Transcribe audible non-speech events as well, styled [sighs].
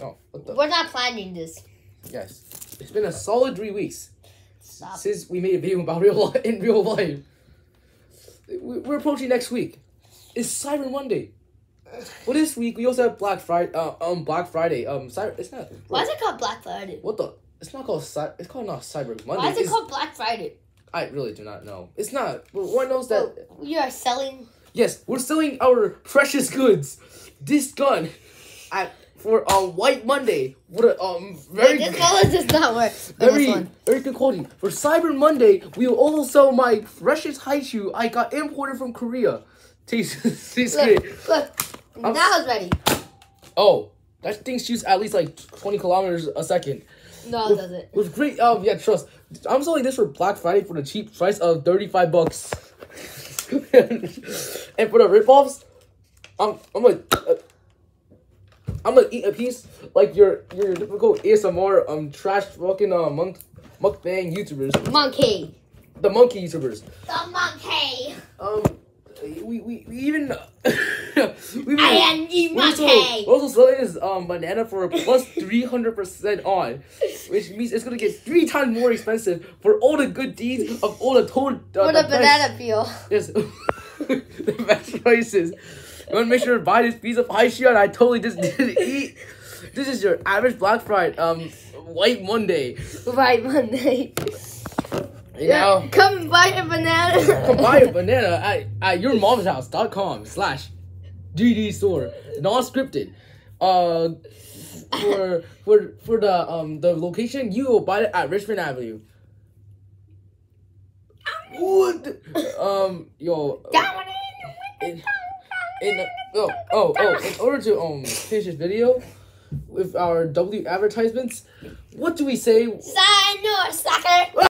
Oh, what the? We're not planning this. Yes. It's been a solid three weeks Stop. since we made a video about real life in real life. We- We're approaching next week. It's Cyber Monday. [sighs] Well, this week we also have Black Friday. Uh, um, Black Friday. Um, Cyber. It's not. Why is it called Black Friday? What the? It's not called Cy- It's called not Cyber Monday. Why is it It's- called Black Friday? I really do not know. It's not. One knows that. Oh, you are selling. Yes, we're selling our precious goods. This gun, at for um White Monday. What a um very Wait, this color does not work. very very good quality. For Cyber Monday, we will also sell my precious Hi-Chew I got imported from Korea. Taste, [laughs] tastes great. Look, look. I'm- Now it's ready. Oh, that thing shoots at least like twenty kilometers a second. No, it doesn't. With great, um, yeah, trust. I'm selling this for Black Friday for the cheap price of 35 bucks. [laughs] and for the ripoffs, I'm, I'm gonna, uh, I'm gonna eat a piece like your your typical ASMR um trash fucking uh monk mukbang YouTubers, Monkey. the monkey YouTubers. The monkey. Um, we we, we even [laughs] we I am the also, monkey. also selling this um banana for plus three hundred percent on, which means it's gonna get three times more expensive for all the good deeds of all the total. Uh, For the the banana peel. Yes, [laughs] the best prices. You want to make sure to buy this piece of high shit? I totally just didn't eat. This is your average Black Friday um White Monday. White Monday. Now Come buy a banana. come buy a banana at, at yourmomshouse.com slash GD store. Non-scripted. Uh for for for the um the location you will buy it at Richmond Avenue. What? Um yo in, in oh oh oh in order to um finish this video with our W advertisements, what do we say Sign your sucker.